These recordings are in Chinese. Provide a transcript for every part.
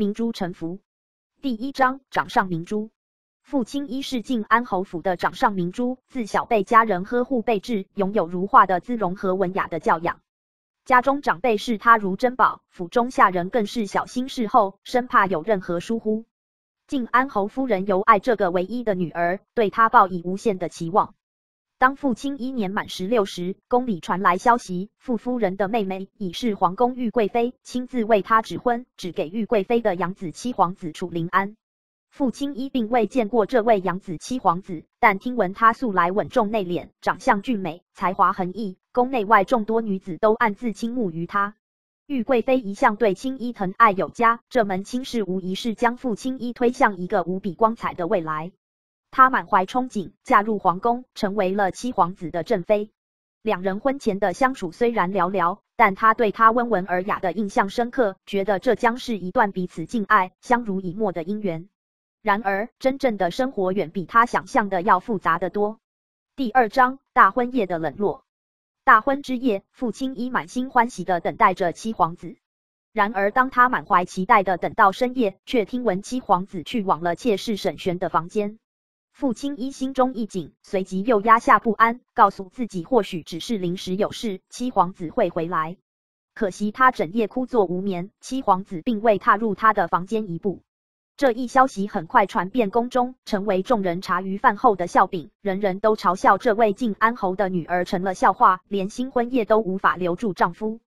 明珠沉浮。第一章掌上明珠。父亲一世晋安侯府的掌上明珠，自小被家人呵护备至，拥有如画的姿容和文雅的教养。家中长辈视他如珍宝，府中下人更是小心侍候，生怕有任何疏忽。晋安侯夫人尤爱这个唯一的女儿，对她抱以无限的期望。当父亲一年满十六时，宫里传来消息，傅夫人的妹妹已是皇宫玉贵妃，亲自为他指婚，只给玉贵妃的养子七皇子楚临安。父亲一并未见过这位养子七皇子，但听闻他素来稳重内敛，长相俊美，才华横溢，宫内外众多女子都暗自倾慕于他。玉贵妃一向对青衣疼爱有加，这门亲事无疑是将傅青衣推向一个无比光彩的未来。她满怀憧憬，嫁入皇宫，成为了七皇子的正妃。两人婚前的相处虽然寥寥，但他对她温文尔雅的印象深刻，觉得这将是一段彼此敬爱、相濡以沫的姻缘。然而，真正的生活远比他想象的要复杂的多。第二章大婚夜的冷落。大婚之夜，父亲已满心欢喜的等待着七皇子。然而，当他满怀期待的等到深夜，却听闻七皇子去往了妾室沈璇的房间。父亲一心中一紧，随即又压下不安，告诉自己或许只是临时有事，七皇子会回来。可惜他整夜枯坐无眠，七皇子并未踏入他的房间一步。这一消息很快传遍宫中，成为众人茶余饭后的笑柄。人人都嘲笑这位晋安侯的女儿成了笑话，连新婚夜都无法留住丈夫。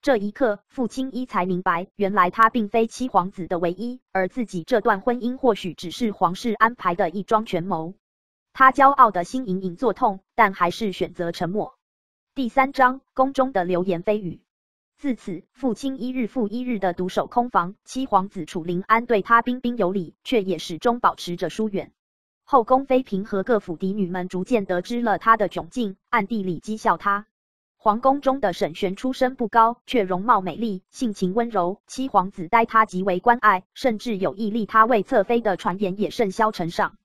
这一刻，父亲一才明白，原来他并非七皇子的唯一，而自己这段婚姻或许只是皇室安排的一桩权谋。他骄傲的心隐隐作痛，但还是选择沉默。第三章，宫中的流言蜚语。自此，父亲一日复一日的独守空房。七皇子楚临安对他彬彬有礼，却也始终保持着疏远。后宫妃嫔和各府嫡女们逐渐得知了他的窘境，暗地里讥笑他。皇宫中的沈璇出身不高，却容貌美丽，性情温柔。七皇子待她极为关爱，甚至有意立她为侧妃的传言也甚嚣尘上。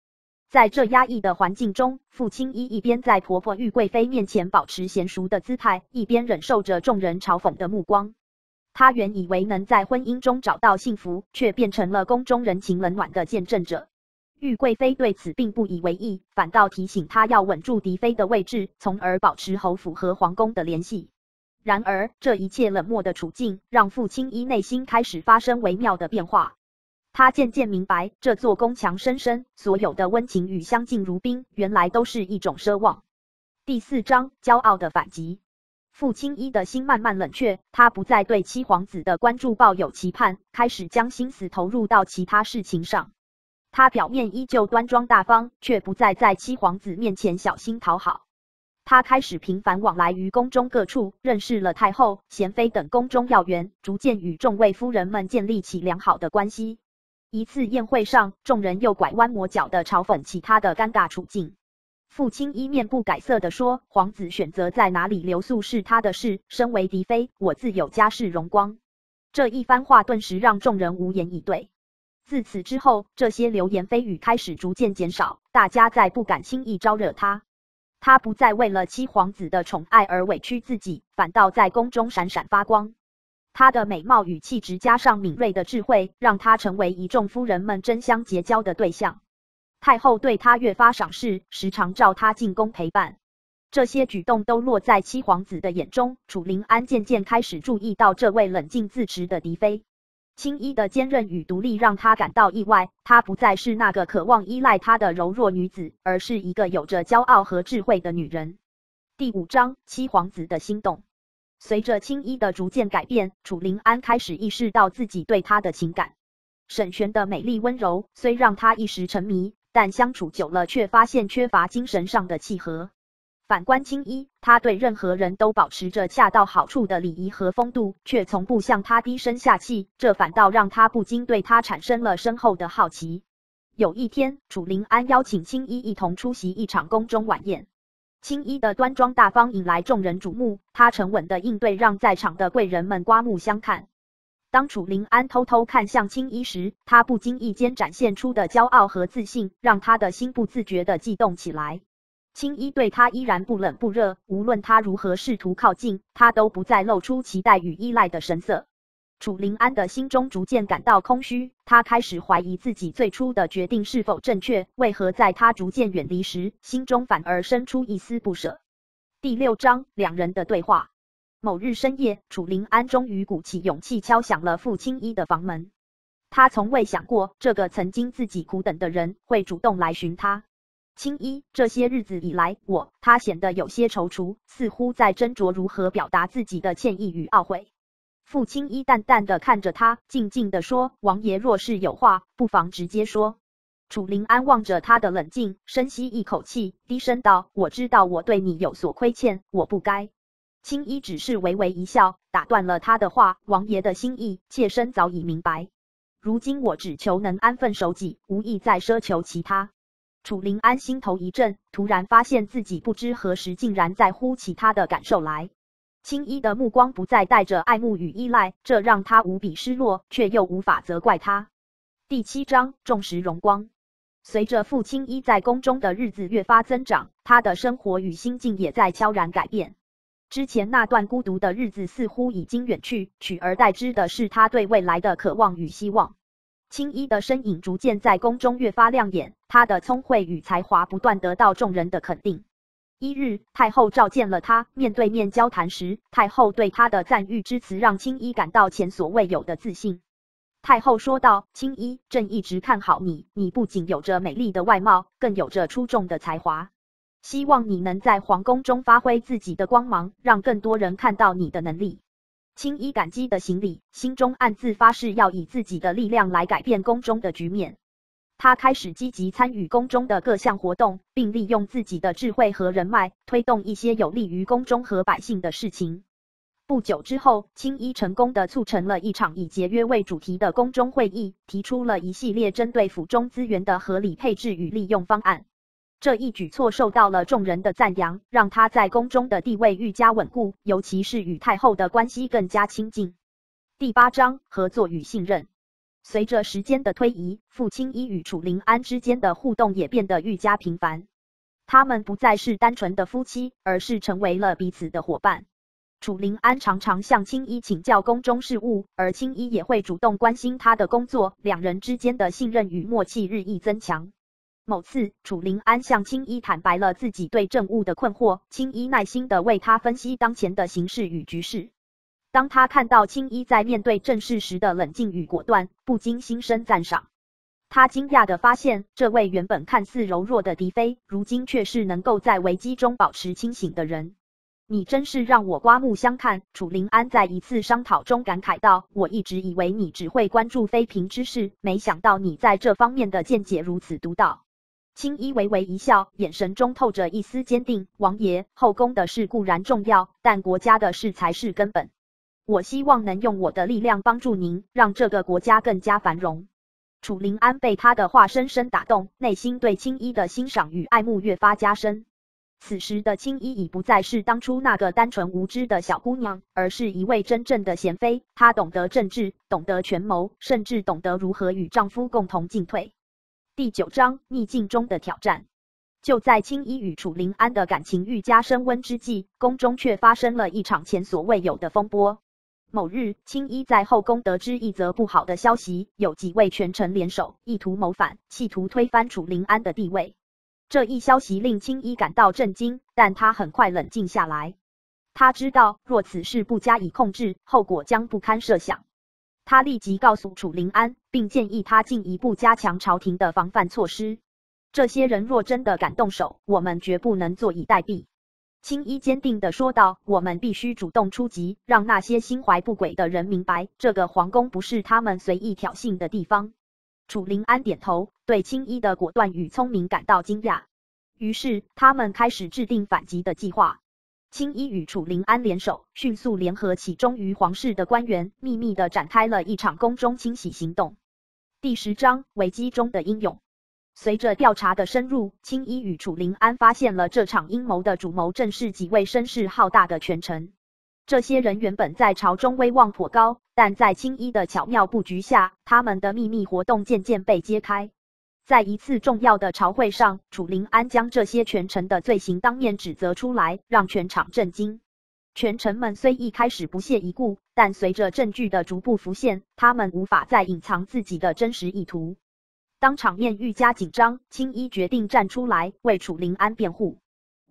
在这压抑的环境中，傅青衣一边在婆婆玉贵妃面前保持娴熟的姿态，一边忍受着众人嘲讽的目光。她原以为能在婚姻中找到幸福，却变成了宫中人情冷暖的见证者。玉贵妃对此并不以为意，反倒提醒她要稳住嫡妃的位置，从而保持侯府和皇宫的联系。然而，这一切冷漠的处境，让傅青衣内心开始发生微妙的变化。他渐渐明白，这座宫墙深深，所有的温情与相敬如宾，原来都是一种奢望。第四章，骄傲的反击。傅青衣的心慢慢冷却，他不再对七皇子的关注抱有期盼，开始将心思投入到其他事情上。他表面依旧端庄大方，却不再在七皇子面前小心讨好。他开始频繁往来于宫中各处，认识了太后、贤妃等宫中要员，逐渐与众位夫人们建立起良好的关系。一次宴会上，众人又拐弯抹角的嘲讽起他的尴尬处境。父亲一面不改色的说：“皇子选择在哪里留宿是他的事，身为嫡妃，我自有家世荣光。”这一番话顿时让众人无言以对。自此之后，这些流言蜚语开始逐渐减少，大家再不敢轻易招惹他。他不再为了七皇子的宠爱而委屈自己，反倒在宫中闪闪发光。她的美貌与气质，加上敏锐的智慧，让她成为一众夫人们争相结交的对象。太后对她越发赏识，时常召她进宫陪伴。这些举动都落在七皇子的眼中。楚临安渐渐开始注意到这位冷静自持的嫡妃。青衣的坚韧与独立让他感到意外。她不再是那个渴望依赖他的柔弱女子，而是一个有着骄傲和智慧的女人。第五章：七皇子的心动。随着青衣的逐渐改变，楚临安开始意识到自己对她的情感。沈璇的美丽温柔虽让他一时沉迷，但相处久了却发现缺乏精神上的契合。反观青衣，他对任何人都保持着恰到好处的礼仪和风度，却从不向他低声下气，这反倒让他不禁对他产生了深厚的好奇。有一天，楚灵安邀请青衣一同出席一场宫中晚宴。青衣的端庄大方引来众人瞩目，他沉稳的应对让在场的贵人们刮目相看。当楚灵安偷偷看向青衣时，他不经意间展现出的骄傲和自信，让他的心不自觉的悸动起来。青衣对他依然不冷不热，无论他如何试图靠近，他都不再露出期待与依赖的神色。楚灵安的心中逐渐感到空虚，他开始怀疑自己最初的决定是否正确。为何在他逐渐远离时，心中反而生出一丝不舍？第六章，两人的对话。某日深夜，楚灵安终于鼓起勇气敲响了傅青衣的房门。他从未想过，这个曾经自己苦等的人会主动来寻他。青衣，这些日子以来，我……他显得有些踌躇，似乎在斟酌如何表达自己的歉意与懊悔。傅青衣淡淡的看着他，静静的说：“王爷若是有话，不妨直接说。”楚灵安望着他的冷静，深吸一口气，低声道：“我知道我对你有所亏欠，我不该。”青衣只是微微一笑，打断了他的话：“王爷的心意，妾身早已明白。”如今我只求能安分守己，无意再奢求其他。楚灵安心头一震，突然发现自己不知何时竟然在乎起他的感受来。青衣的目光不再带着爱慕与依赖，这让他无比失落，却又无法责怪他。第七章重拾荣光。随着傅青衣在宫中的日子越发增长，他的生活与心境也在悄然改变。之前那段孤独的日子似乎已经远去，取而代之的是他对未来的渴望与希望。青衣的身影逐渐在宫中越发亮眼，他的聪慧与才华不断得到众人的肯定。一日，太后召见了他，面对面交谈时，太后对他的赞誉之词让青衣感到前所未有的自信。太后说道：“青衣，朕一直看好你，你不仅有着美丽的外貌，更有着出众的才华。”希望你能在皇宫中发挥自己的光芒，让更多人看到你的能力。青衣感激的行礼，心中暗自发誓要以自己的力量来改变宫中的局面。他开始积极参与宫中的各项活动，并利用自己的智慧和人脉，推动一些有利于宫中和百姓的事情。不久之后，青衣成功的促成了一场以节约为主题的宫中会议，提出了一系列针对府中资源的合理配置与利用方案。这一举措受到了众人的赞扬，让他在宫中的地位愈加稳固，尤其是与太后的关系更加亲近。第八章合作与信任。随着时间的推移，傅青衣与楚灵安之间的互动也变得愈加频繁。他们不再是单纯的夫妻，而是成为了彼此的伙伴。楚灵安常常向青衣请教宫中事务，而青衣也会主动关心他的工作，两人之间的信任与默契日益增强。某次，楚灵安向青衣坦白了自己对政务的困惑，青衣耐心的为他分析当前的形势与局势。当他看到青衣在面对政事时的冷静与果断，不禁心生赞赏。他惊讶的发现，这位原本看似柔弱的嫡妃，如今却是能够在危机中保持清醒的人。你真是让我刮目相看。楚灵安在一次商讨中感慨道：“我一直以为你只会关注妃嫔之事，没想到你在这方面的见解如此独到。”青衣微微一笑，眼神中透着一丝坚定。王爷，后宫的事固然重要，但国家的事才是根本。我希望能用我的力量帮助您，让这个国家更加繁荣。楚灵安被他的话深深打动，内心对青衣的欣赏与爱慕越发加深。此时的青衣已不再是当初那个单纯无知的小姑娘，而是一位真正的贤妃。她懂得政治，懂得权谋，甚至懂得如何与丈夫共同进退。第九章逆境中的挑战。就在青衣与楚灵安的感情愈加升温之际，宫中却发生了一场前所未有的风波。某日，青衣在后宫得知一则不好的消息，有几位权臣联手，意图谋反，企图推翻楚灵安的地位。这一消息令青衣感到震惊，但他很快冷静下来。他知道，若此事不加以控制，后果将不堪设想。他立即告诉楚灵安，并建议他进一步加强朝廷的防范措施。这些人若真的敢动手，我们绝不能坐以待毙。青衣坚定地说道：“我们必须主动出击，让那些心怀不轨的人明白，这个皇宫不是他们随意挑衅的地方。”楚灵安点头，对青衣的果断与聪明感到惊讶。于是，他们开始制定反击的计划。青衣与楚灵安联手，迅速联合起忠于皇室的官员，秘密的展开了一场宫中清洗行动。第十章：危机中的英勇。随着调查的深入，青衣与楚灵安发现了这场阴谋的主谋正是几位声势浩大的权臣。这些人原本在朝中威望颇高，但在青衣的巧妙布局下，他们的秘密活动渐渐被揭开。在一次重要的朝会上，楚灵安将这些权臣的罪行当面指责出来，让全场震惊。权臣们虽一开始不屑一顾，但随着证据的逐步浮现，他们无法再隐藏自己的真实意图。当场面愈加紧张，青衣决定站出来为楚灵安辩护。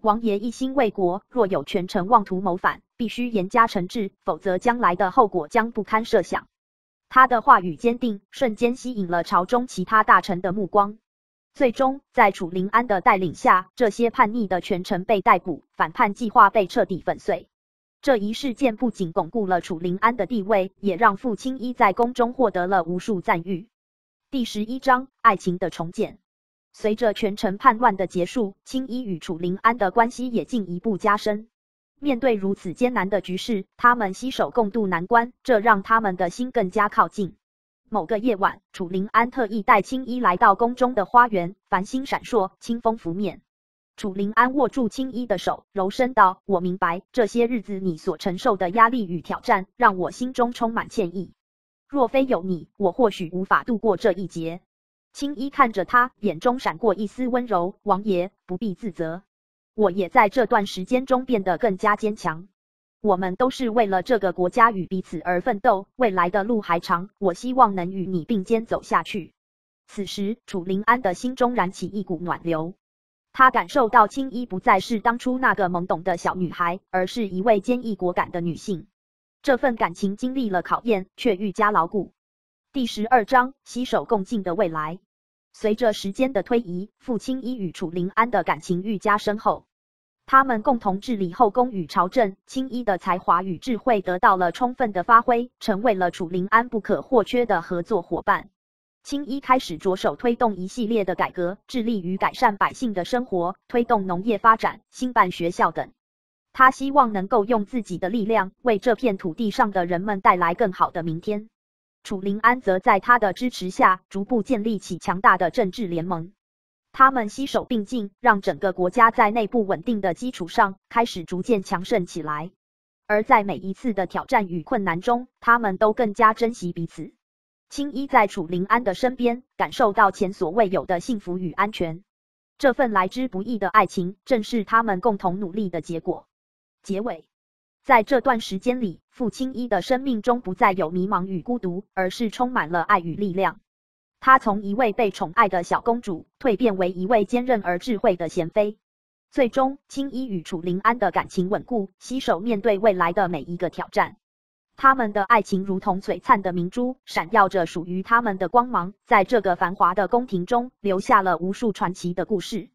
王爷一心为国，若有权臣妄图谋反，必须严加惩治，否则将来的后果将不堪设想。他的话语坚定，瞬间吸引了朝中其他大臣的目光。最终，在楚灵安的带领下，这些叛逆的权臣被逮捕，反叛计划被彻底粉碎。这一事件不仅巩固了楚灵安的地位，也让傅青衣在宫中获得了无数赞誉。第十一章，爱情的重建。随着权臣叛乱的结束，青衣与楚灵安的关系也进一步加深。面对如此艰难的局势，他们携手共度难关，这让他们的心更加靠近。某个夜晚，楚灵安特意带青衣来到宫中的花园，繁星闪烁，清风拂面。楚灵安握住青衣的手，柔声道：“我明白，这些日子你所承受的压力与挑战，让我心中充满歉意。若非有你，我或许无法度过这一劫。”青衣看着他，眼中闪过一丝温柔：“王爷不必自责，我也在这段时间中变得更加坚强。我们都是为了这个国家与彼此而奋斗，未来的路还长，我希望能与你并肩走下去。”此时，楚灵安的心中燃起一股暖流。他感受到青衣不再是当初那个懵懂的小女孩，而是一位坚毅果敢的女性。这份感情经历了考验，却愈加牢固。第十二章：携手共进的未来。随着时间的推移，傅青衣与楚灵安的感情愈加深厚。他们共同治理后宫与朝政，青衣的才华与智慧得到了充分的发挥，成为了楚灵安不可或缺的合作伙伴。青衣开始着手推动一系列的改革，致力于改善百姓的生活，推动农业发展、兴办学校等。他希望能够用自己的力量，为这片土地上的人们带来更好的明天。楚灵安则在他的支持下，逐步建立起强大的政治联盟。他们携手并进，让整个国家在内部稳定的基础上，开始逐渐强盛起来。而在每一次的挑战与困难中，他们都更加珍惜彼此。青衣在楚灵安的身边，感受到前所未有的幸福与安全。这份来之不易的爱情，正是他们共同努力的结果。结尾，在这段时间里，傅青衣的生命中不再有迷茫与孤独，而是充满了爱与力量。她从一位被宠爱的小公主，蜕变为一位坚韧而智慧的贤妃。最终，青衣与楚灵安的感情稳固，携手面对未来的每一个挑战。他们的爱情如同璀璨的明珠，闪耀着属于他们的光芒，在这个繁华的宫廷中留下了无数传奇的故事。